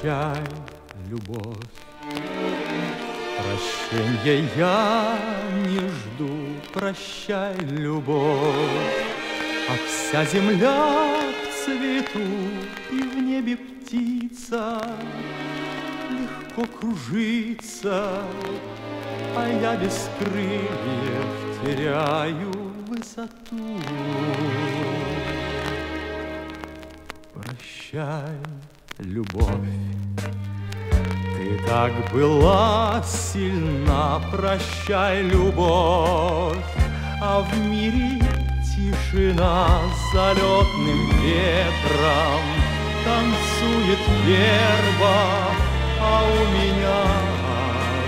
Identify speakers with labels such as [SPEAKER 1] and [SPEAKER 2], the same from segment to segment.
[SPEAKER 1] Прощай, любовь, прощенья я не жду, прощай, любовь, а вся земля в цвету и в небе птица легко кружится, а я без крыльев теряю высоту. Прощай, любовь, ты так была сильна, прощай, любовь, а в мире тишина залетным ветром. Танцует верба, а у меня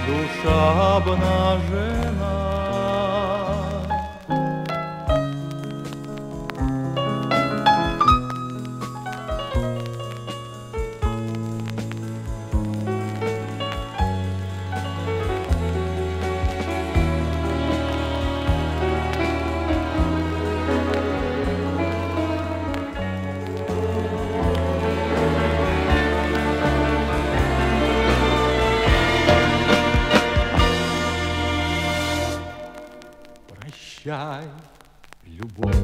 [SPEAKER 1] душа обнажена. Прощай, любовь,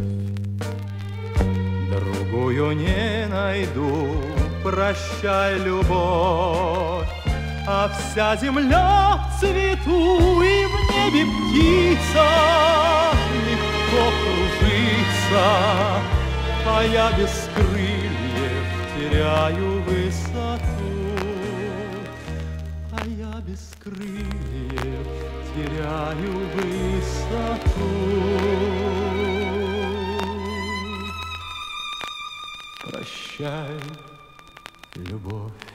[SPEAKER 1] другую не найду. Прощай, любовь, а вся земля в цвету и в небе птица легко кружится, а я без крыльев теряю Прощай, любовь.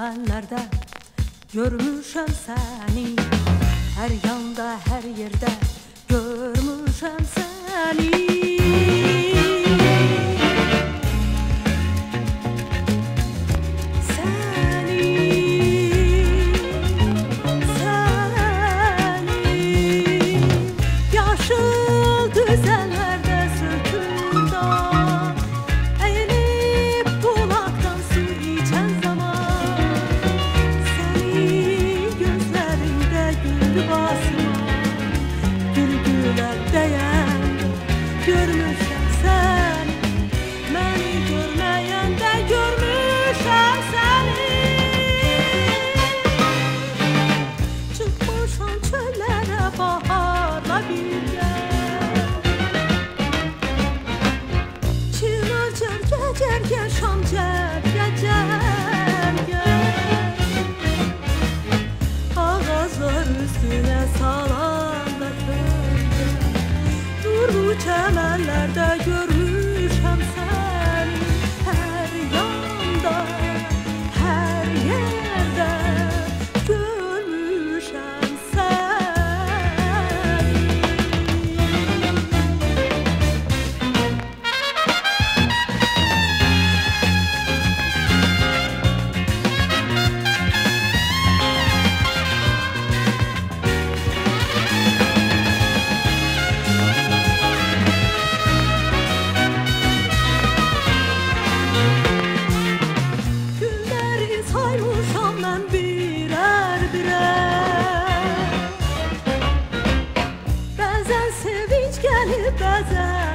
[SPEAKER 2] çəmənlərdə görmüşəm səni Hər yanda, hər yerdə görmüşəm səni çəmənlərdə görmüşəm sən bazaar